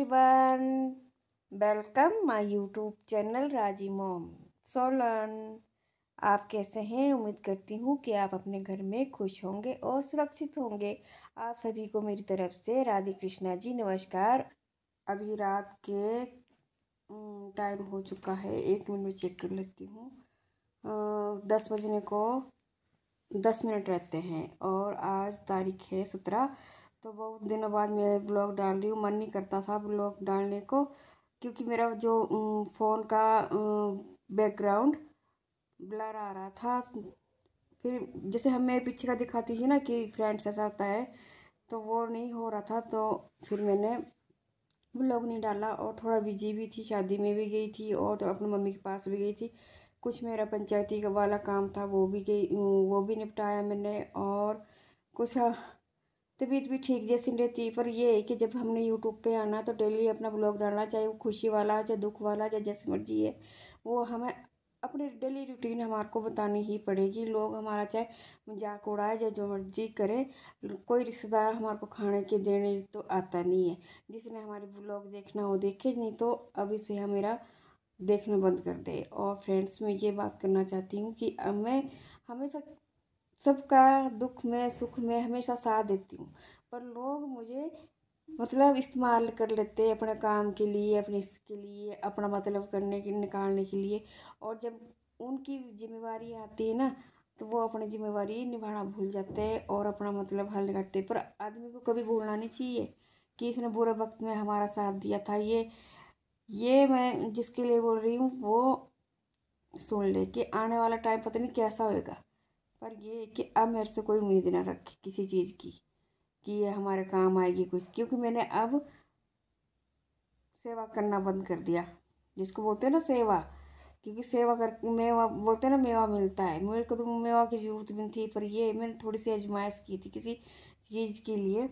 Everyone welcome my YouTube channel राज़ी mom Solan आप कैसे हैं? उम्मीद करती हूँ कि आप अपने घर में खुश होंगे और सुरक्षित होंगे। आप सभी को मेरी तरफ़ से राधे कृष्णा जी नमस्कार। अभी रात के टाइम हो चुका है। एक मिनट में चेक कर लेती हूँ। दस बजने को दस मिनट रहते हैं और आज तारीख है सत्रह तो बहुत दिनों बाद मैं ब्लॉग डाल रही हूँ। मन नहीं करता था ब्लॉग डालने को, क्योंकि मेरा जो फ़ोन का बैकग्राउंड ब्लर आ रहा था। फिर जैसे हम पीछे का दिखाती थी ना कि फ्रेंड्स ऐसा होता है तो वो नहीं हो रहा था। तो फिर मैंने ब्लॉग नहीं डाला और थोड़ा बिज़ी भी थी। शादी में भी गई थी और तो अपनी मम्मी के पास भी गई थी। कुछ मेरा पंचायती वाला काम था, वो भी गई वो भी निपटाया मैंने और कुछ तबीयत भी ठीक जैसी रहती है। पर ये है कि जब हमने यूट्यूब पे आना तो डेली अपना ब्लॉग डालना, चाहे वो खुशी वाला, चाहे दुख वाला, चाहे जैसे मर्ज़ी है, वो हमें अपनी डेली रूटीन हमारे को बतानी ही पड़ेगी। लोग हमारा चाहे मज़ाक उड़ाए, चाहे जो मर्ज़ी करे, कोई रिश्तेदार हमारे को खाने के देने तो आता नहीं है। जिसने हमारे ब्लॉग देखना हो देखे, नहीं तो अभी से हम मेरा देखना बंद कर दे। और फ्रेंड्स मैं ये बात करना चाहती हूँ कि मैं हमेशा सबका दुख में, सुख में हमेशा साथ देती हूँ। पर लोग मुझे मतलब इस्तेमाल कर लेते हैं अपने काम के लिए, अपने इसके लिए, अपना मतलब करने के, निकालने के लिए। और जब उनकी जिम्मेवारी आती है ना तो वो अपनी जिम्मेवारी निभाना भूल जाते हैं और अपना मतलब हल करते पर आदमी को कभी भूलना नहीं चाहिए कि इसने बुरे वक्त में हमारा साथ दिया था। ये ये मैं जिसके लिए बोल रही हूँ, वो सुन ले कि आने वाला टाइम पता नहीं कैसा होएगा। पर ये कि अब मेरे से कोई उम्मीद ना रखे किसी चीज़ की, कि ये हमारे काम आएगी कुछ, क्योंकि मैंने अब सेवा करना बंद कर दिया, जिसको बोलते हैं ना सेवा, क्योंकि सेवा कर, मेवा, बोलते हैं ना मेवा मिलता है। मेरे को तो मेवा की ज़रूरत भी थी, पर ये मैंने थोड़ी सी आजमाइश की थी किसी चीज़ के लिए,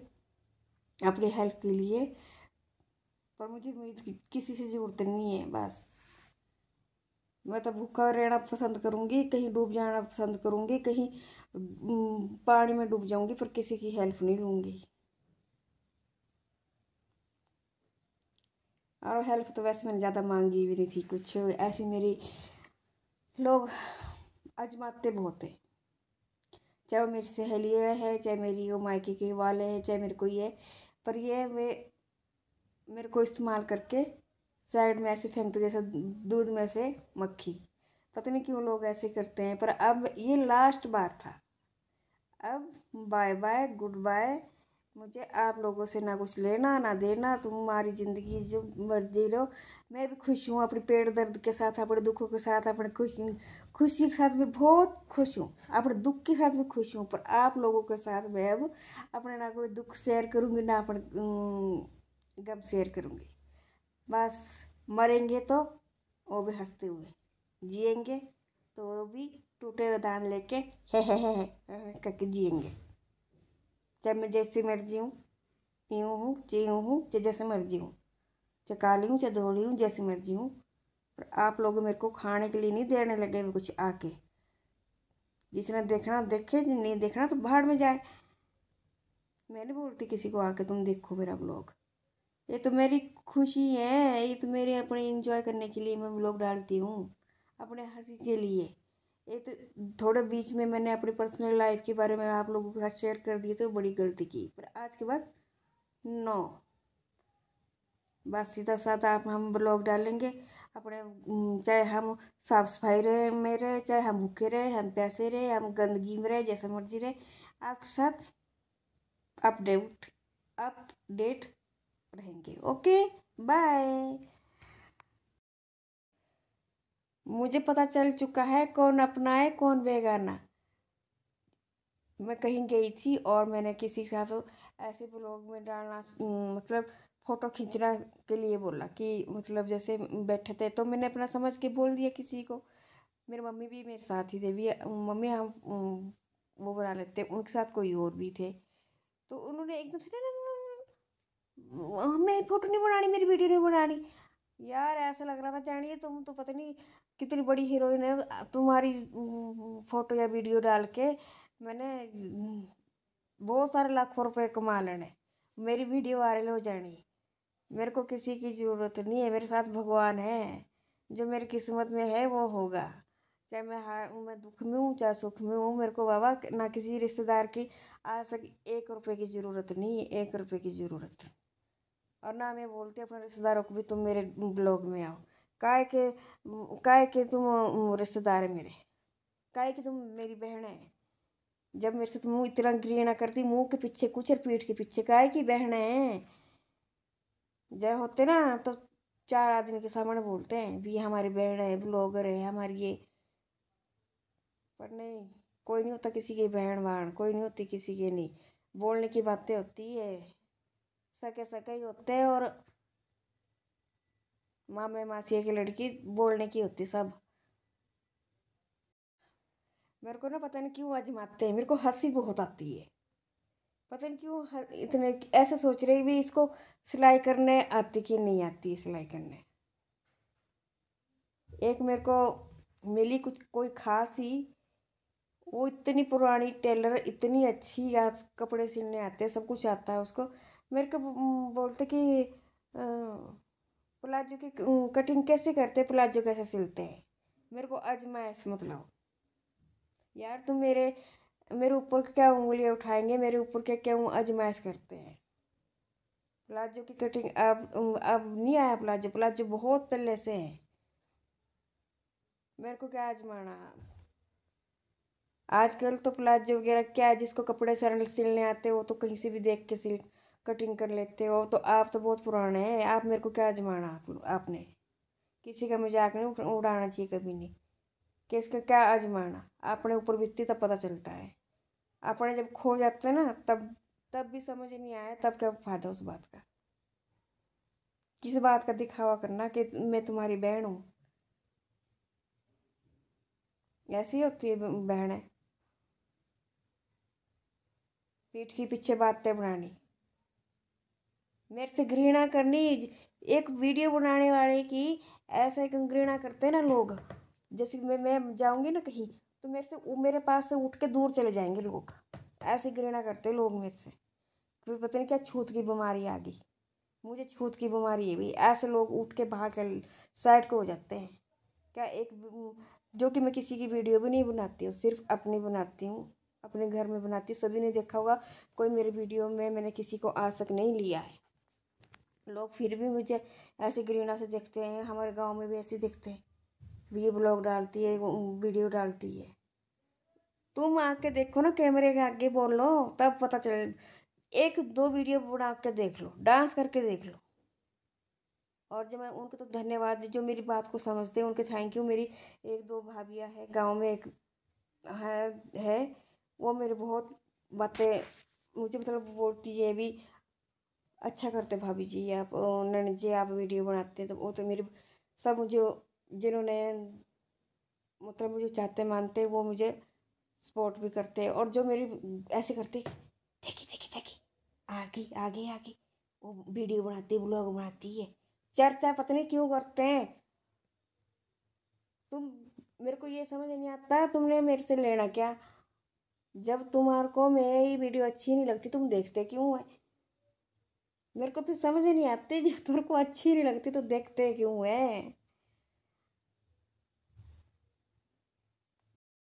अपनी हेल्प के लिए, पर मुझे उम्मीद किसी से ज़रूरत नहीं है, बस। मैं तो भूखा रहना पसंद करूँगी, कहीं डूब जाना पसंद करूँगी, कहीं पानी में डूब जाऊँगी, पर किसी की हेल्प नहीं लूँगी। और हेल्प तो वैसे मैंने ज़्यादा मांगी भी नहीं थी कुछ। ऐसी मेरी, लोग आजमाते बहुत है। चाहे वो मेरी सहेली है, चाहे मेरी वो मायके के वाले हैं, चाहे मेरे को ये पर ये वे मेरे को इस्तेमाल करके साइड में ऐसे फेंकते जैसे दूध में से मक्खी। पता नहीं क्यों लोग ऐसे करते हैं, पर अब ये लास्ट बार था। अब बाय बाय गुड बाय मुझे आप लोगों से ना कुछ लेना, ना देना तुम्हारी ज़िंदगी जो मर्ज़ी लो मैं भी खुश हूँ, अपने पेट दर्द के साथ, अपने दुखों के साथ, अपने खुश, खुशी के साथ भी बहुत खुश हूँ। अपने दुख के साथ भी खुश हूँ, पर आप लोगों के साथ मैं अब अपने ना कोई दुख शेयर करूँगी, ना अपने गम शेयर करूँगी। बस मरेंगे तो वो भी हँसते हुए, जिएँगे तो वो भी टूटे हुए दान लेके हे हे हे हे करके जिएँगे। चाहे मैं जैसी मर्ज़ी हूँ, पीऊँ हूँ चीऊँ हूँ चाहे जैसे मर्ज़ी हूँ चाहे काली हूँ चाहे धोड़ी हूँ, जैसी मर्ज़ी हूँ, पर आप लोग मेरे को खाने के लिए नहीं देने लगे कुछ आके। जिसने देखना, देखे, नहीं देखना तो बाहर में जाए। मैं नहीं बोलती किसी को आके तुम देखो मेरा ब्लॉग ये तो मेरी खुशी है, ये तो मेरे अपने इंजॉय करने के लिए मैं ब्लॉग डालती हूँ, अपने हँसी के लिए। ये तो थोड़े बीच में मैंने अपनी पर्सनल लाइफ के बारे में आप लोगों के साथ शेयर कर दिए तो बड़ी गलती की। पर आज के बाद नो बस सीधा साधा आप, हम ब्लॉग डालेंगे, अपने चाहे हम साफ़ सफ़ाई रहे, में रहे, चाहे हम भूखे रहे, हम पैसे रहे, हम गंदगी में रहे, जैसे मर्ज़ी रहे, आपके साथ अपडेट अपडेट रहेंगे। ओके? बाय। मुझे पता चल चुका है कौन अपनाए, कौन बेगाना। मैं कहीं गई थी और मैंने किसी के साथ ऐसे ब्लॉग में डालना मतलब फ़ोटो खींचना के लिए बोला कि मतलब जैसे बैठे थे तो मैंने अपना समझ के बोल दिया किसी को। मेरी मम्मी भी मेरे साथ ही थे, भी, मम्मी हम, वो बना लेते, उनके साथ कोई और भी थे। तो उन्होंने एकदम से मैं फ़ोटो नहीं बनानी, मेरी वीडियो नहीं बनानी। यार, ऐसा लग रहा था, जानिए, तुम तो पता नहीं कितनी बड़ी हीरोइन है। तुम्हारी फ़ोटो या वीडियो डाल के मैंने बहुत सारे लाखों रुपए कमा लेने मेरी वीडियो वायरल हो जानी। मेरे को किसी की ज़रूरत नहीं है। मेरे साथ भगवान है। जो मेरी किस्मत में है, वो होगा। चाहे मैं हार मैं दुख में हूँ, चाहे सुख में हूँ, मेरे को बाबा, ना किसी रिश्तेदार की आज तक एक रुपए की ज़रूरत नहीं है, एक रुपए की ज़रूरत। और ना मैं बोलती अपने रिश्तेदारों को भी, तुम मेरे ब्लॉग में आओ। काय के काय के तुम रिश्तेदार है मेरे? काय की तुम मेरी बहन है? जब मेरे से तुम मुँह इतना घृणा करती, मुँह के पीछे, कुछ और पीठ के पीछे काय की बहन है? जय होते ना तो चार आदमी के सामने बोलते हैं, भी हमारी बहन है, ब्लॉगर है, हमारी ये। पर नहीं, कोई नहीं होता किसी की बहन बहन कोई नहीं होती किसी की नहीं। बोलने की बातें होती है। सके सके ही होते हैं और मामे मासिया की लड़की बोलने की होती सब। मेरे को ना पता नहीं क्यों आजमाते हैं, मेरे को हँसी बहुत आती है। पता नहीं क्यों इतने ऐसे सोच रहे भी इसको सिलाई करने आती कि नहीं आती सिलाई करने। एक मेरे को मिली कुछ, कोई खास ही वो इतनी पुरानी टेलर, इतनी अच्छी आज कपड़े सिलने आते हैं, सब कुछ आता है उसको। मेरे को बोलते कि प्लाजो की कटिंग कैसे करते प्लाजो कैसे सिलते हैं? मेरे को अजमाइश मतलब। यार तुम मेरे मेरे ऊपर क्या उंगलियाँ उठाएँगे? मेरे ऊपर क्या क्या अजमाइश करते हैं? प्लाजो की कटिंग, अब अब नहीं आया प्लाजो। प्लाजो बहुत पहले से है। मेरे को क्या आजमाना? आजकल तो प्लाजो वगैरह क्या है? जिसको कपड़े सरल सिलने आते हो तो कहीं से भी देख के सिल कटिंग कर लेते हो तो आप तो बहुत पुराने हैं। आप मेरे को क्या आजमाना आप, आपने? किसी का मज़ाक नहीं उड़ाना चाहिए कभी नहीं। कि इसका क्या आजमाना अपने ऊपर बीतती तब पता चलता है। अपने जब खो जाते हैं ना, तब तब भी समझ नहीं आया, तब क्या फ़ायदा उस बात का? किस बात का दिखावा करना कि मैं तुम्हारी बहन हूँ? ऐसी होती है बहन। है पीठ के पीछे बातें बनानी। मेरे से घृणा करनी। एक वीडियो बनाने वाले की ऐसे घृणा करते हैं ना लोग। जैसे मैं मैं जाऊँगी ना कहीं तो मेरे से मेरे पास से उठ के दूर चले जाएँगे लोग। ऐसे घृणा करते लोग मेरे से। फिर पता नहीं क्या छूत की बीमारी आ गई। मुझे छूत की बीमारी है भी ऐसे लोग उठ के बाहर चल, साइड को हो जाते हैं। क्या एक जो कि मैं किसी की वीडियो भी नहीं बनाती हूँ, सिर्फ़ अपनी बनाती हूँ, अपने घर में बनाती हूँ, सभी ने देखा होगा, कोई मेरे वीडियो में मैंने किसी को आज तक नहीं लिया है। लोग फिर भी मुझे ऐसी घृणा से देखते हैं, हमारे गाँव में भी ऐसे दिखते हैं। वीडियो ब्लॉग डालती है वीडियो डालती है। तुम आके देखो ना कैमरे के आगे बोल लो तब पता चले। एक दो वीडियो बना के देख लो, डांस करके देख लो। और जब मैं उनको तो धन्यवाद, जो मेरी बात को समझते हैं, उनके थैंक यू मेरी एक दो भाभियाँ हैं, गाँव में एक है है, वो मेरे बहुत बातें, मुझे मतलब बोलती है भी अच्छा करते भाभी जी, आप नन जी आप वीडियो बनाते तो वो तो मेरे सब मुझे, जिन्होंने मतलब मुझे चाहते मानते, वो मुझे सपोर्ट भी करते और जो मेरी, ऐसे करते, देखी देखी देखी, आगे आगे आगे। वो वीडियो बनाती है ब्लॉग बनाती है। चर्चा पता नहीं क्यों करते हैं। तुम, मेरे को ये समझ नहीं आता, तुमने मेरे से लेना क्या? जब तुम्हारे को मेरी वीडियो अच्छी नहीं लगती, तुम देखते क्यों है? मेरे को तो समझ नहीं आती, जब तुमको अच्छी नहीं लगती तो देखते क्यों है?